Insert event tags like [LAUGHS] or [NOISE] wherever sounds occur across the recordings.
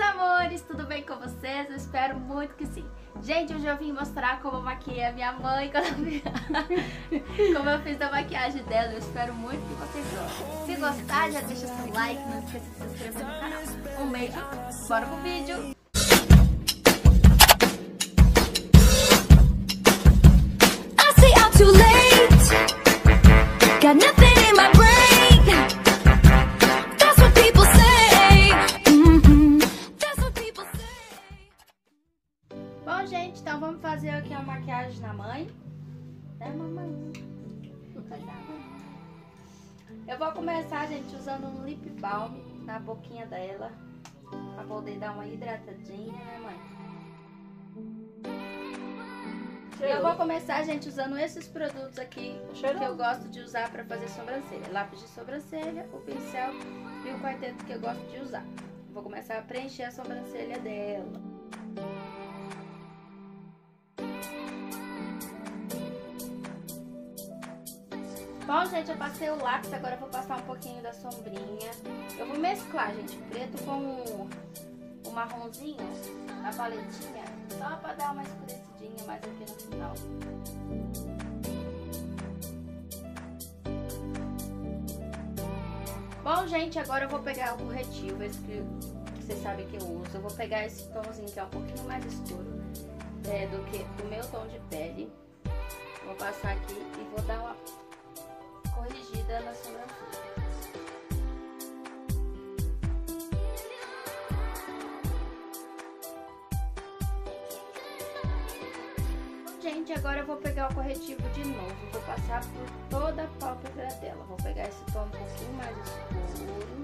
meus amores, tudo bem com vocês? Eu espero muito que sim. Gente, hoje eu vim mostrar como eu maquiei a minha mãe, [LAUGHS] como eu fiz a maquiagem dela. Eu espero muito que vocês gostem. Se gostar, já deixa seu like, não esqueça de se inscrever no canal. Um beijo, bora pro vídeo! Got Eu vou começar, gente, usando um lip balm na boquinha dela. Pra poder dar uma hidratadinha, né, mãe? Eu vou começar, gente, usando esses produtos aqui que eu gosto de usar pra fazer sobrancelha. Lápis de sobrancelha, o pincel e o quarteto que eu gosto de usar. Vou começar a preencher a sobrancelha dela. Gente, eu passei o lápis, agora eu vou passar um pouquinho da sombrinha. Eu vou mesclar, gente, preto com o, marronzinho na paletinha, só pra dar uma escurecidinha mais aqui no final. Bom, gente, agora eu vou pegar o corretivo, esse que vocês sabem que eu uso. Eu vou pegar esse tomzinho que é um pouquinho mais escuro é, do que o meu tom de pele. Vou passar aqui e vou dar uma corrigida na sobrancelha. Gente, agora eu vou pegar o corretivo de novo. Vou passar por toda a pálpebra dela. Vou pegar esse tom um pouquinho mais escuro.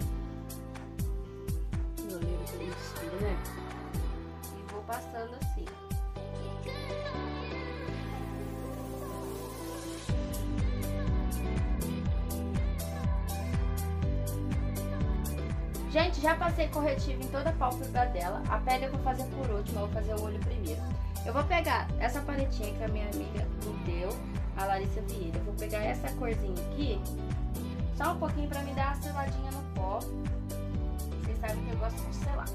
Meu olho bem escuro, né? E vou passando assim. Já passei corretivo em toda a pálpebra dela. A pele eu vou fazer por último, eu vou fazer o olho primeiro. Eu vou pegar essa paletinha que a minha amiga me deu, a Larissa Vieira. Eu vou pegar essa corzinha aqui, só um pouquinho pra me dar uma seladinha no pó. Vocês sabem que eu gosto de selar.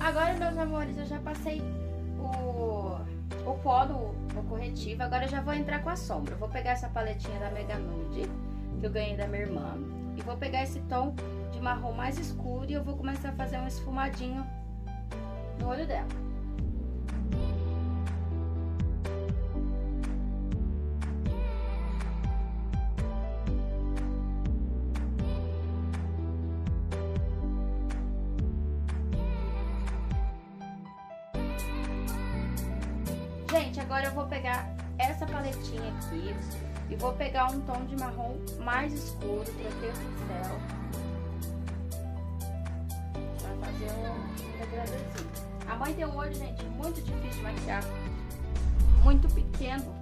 Agora, meus amores, eu já passei o, o pó do, corretivo. Agora eu já vou entrar com a sombra. Eu vou pegar essa paletinha da Mega Nude que eu ganhei da minha irmã. E vou pegar esse tom de marrom mais escuro e eu vou começar a fazer um esfumadinho no olho dela. Gente, agora eu vou pegar essa paletinha aqui e vou pegar um tom de marrom mais escuro para ter o pincel. Pra fazer um degradazinho. A mãe um olho, gente, muito difícil de maquiar. Muito pequeno.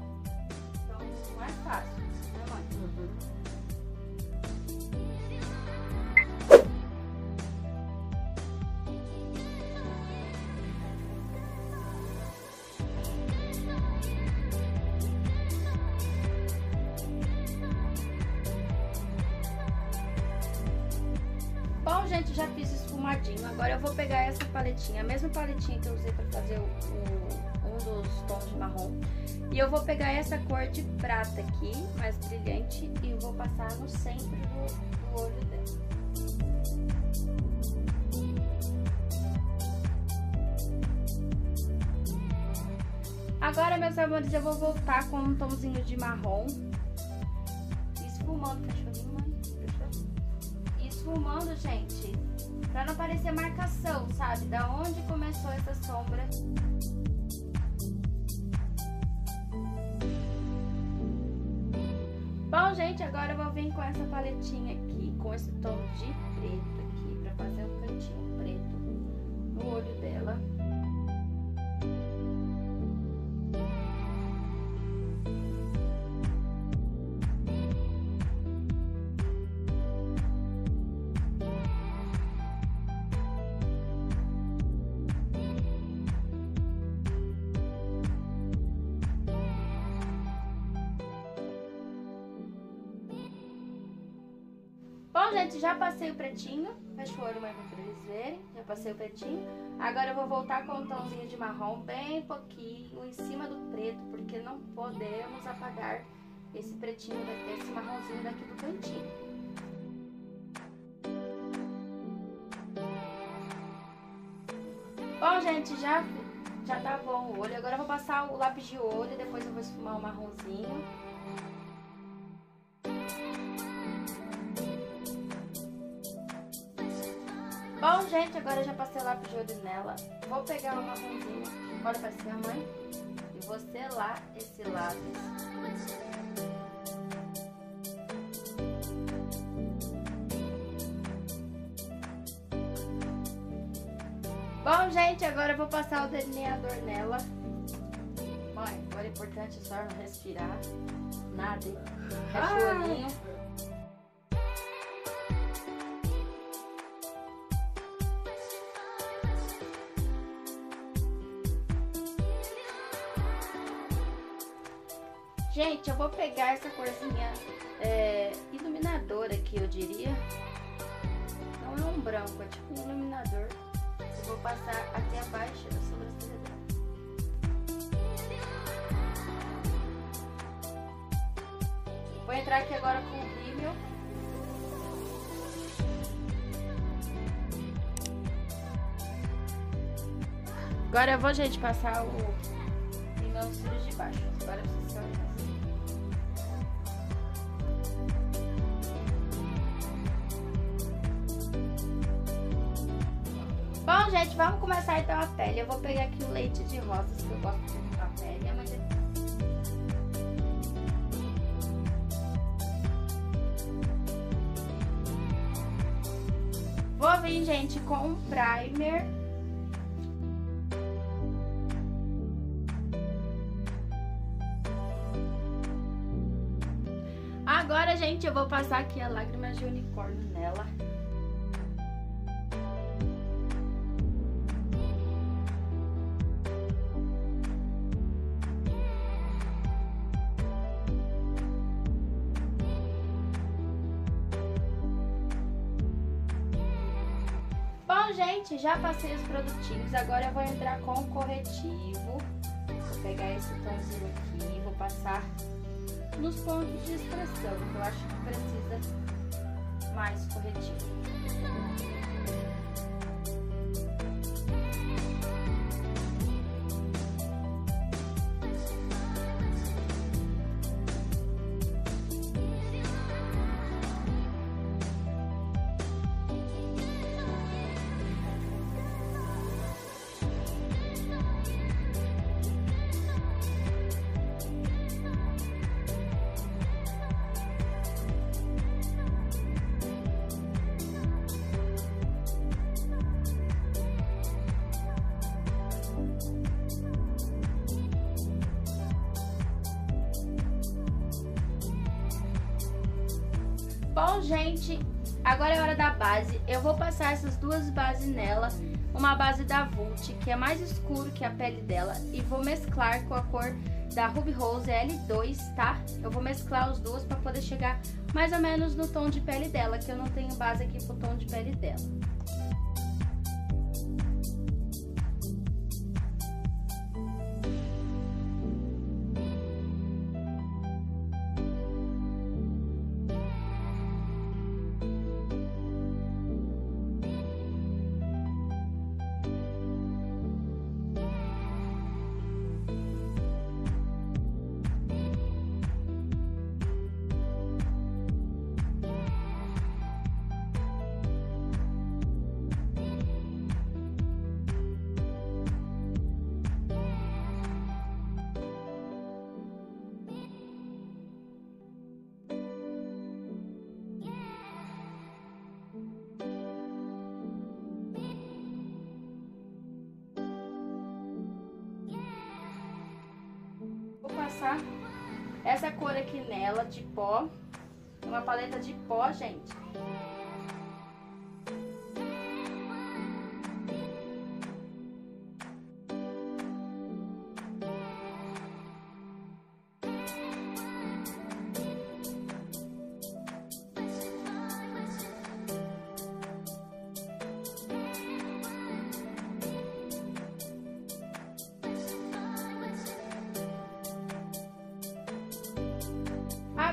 Fiz esfumadinho. Agora eu vou pegar essa paletinha, a mesma paletinha que eu usei pra fazer o, o, um dos tons de marrom. E eu vou pegar essa cor de prata aqui, mais brilhante, e vou passar no centro do, do olho dela. Agora, meus amores, eu vou voltar com um tomzinho de marrom. Esfumando, cachorrinho, mãe. Esfumando, gente, Pra não parecer marcação, sabe? Da onde começou essa sombra. Bom, gente, agora eu vou vir com essa paletinha aqui, com esse tom de preto aqui, pra fazer um cantinho preto no olho dela. Gente, já passei o pretinho. Fecha o olho mais pra eles verem. Já passei o pretinho. Agora eu vou voltar com um tomzinho de marrom bem pouquinho em cima do preto, porque não podemos apagar esse pretinho, esse marronzinho daqui do cantinho. Bom, gente, já, já tá bom o olho. Agora eu vou passar o lápis de olho e depois eu vou esfumar o marronzinho. Bom, gente, agora eu já passei o lápis de olho nela. Vou pegar o marronzinho, olha pra cima, mãe. E vou selar esse lápis. Bom, gente, agora eu vou passar o delineador nela. Mãe, agora é importante só respirar. Nada? Fecha o olhinho. Gente, eu vou pegar essa corzinha é, iluminadora aqui, eu diria. Não é um branco, é tipo um iluminador. Eu vou passar até abaixo da sobrancelha dela. Vou entrar aqui agora com o rímel. Agora eu vou, gente, passar o rímel nos cílios de baixo. Agora vocês Bom, gente, vamos começar então a pele. Eu vou pegar aqui o leite de rosas, que eu gosto de a pele. Mas... Vou vir, gente, com um primer. Agora, gente, eu vou passar aqui a lágrima de unicórnio nela. Gente, já passei os produtinhos, agora eu vou entrar com o corretivo. Vou pegar esse tomzinho aqui, vou passar nos pontos de expressão, que eu acho que precisa mais corretivo. Bom, gente, agora é hora da base. Eu vou passar essas duas bases nela. Uma base da Vult, que é mais escuro que a pele dela. E vou mesclar com a cor da Ruby Rose L2, tá? Eu vou mesclar os dois para poder chegar mais ou menos no tom de pele dela, que eu não tenho base aqui pro tom de pele dela. Passar essa cor aqui nela, de pó. Uma paleta de pó, gente.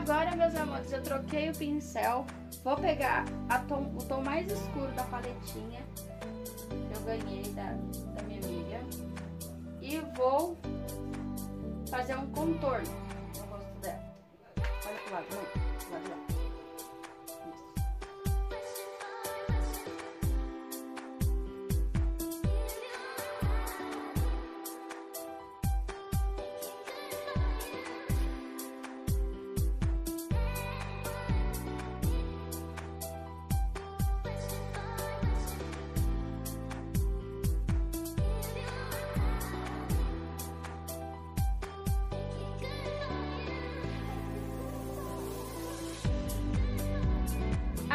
Agora, meus amores, eu troquei o pincel. Vou pegar tom, o tom mais escuro da paletinha que eu ganhei da, da minha amiga. E vou fazer um contorno no rosto dela. Olha pro lado,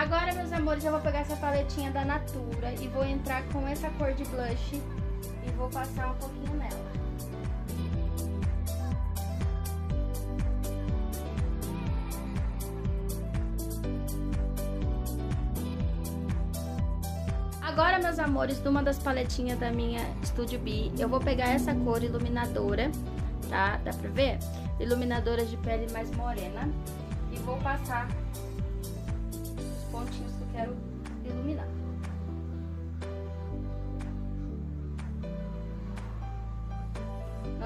Agora, meus amores, eu vou pegar essa paletinha da Natura e vou entrar com essa cor de blush e vou passar um pouquinho nela. Agora, meus amores, numa das paletinhas da minha Studio B, eu vou pegar essa cor iluminadora, tá? Dá pra ver? Iluminadora de pele mais morena. E vou passar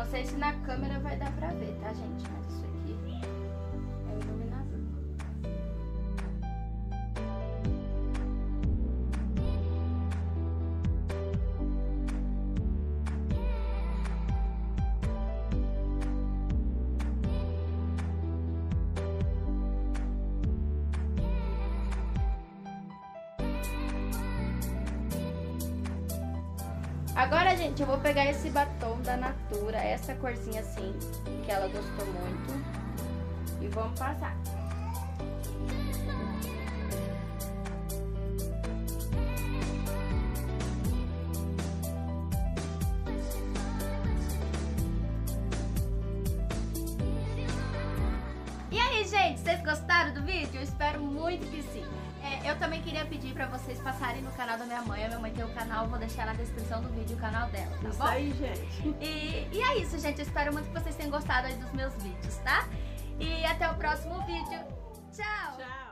Não sei se na câmera vai dar pra ver, tá, gente? Mas isso aqui Agora, gente, eu vou pegar esse batom da Natura, essa corzinha assim, que ela gostou muito. E vamos passar. Gente, vocês gostaram do vídeo? Eu espero muito que sim. É, eu também queria pedir pra vocês passarem no canal da minha mãe. A minha mãe tem um canal, vou deixar na descrição do vídeo o canal dela, tá Isso bom? aí, gente. E, e é isso, gente. Eu espero muito que vocês tenham gostado aí dos meus vídeos, tá? E até o próximo vídeo. Tchau! Tchau.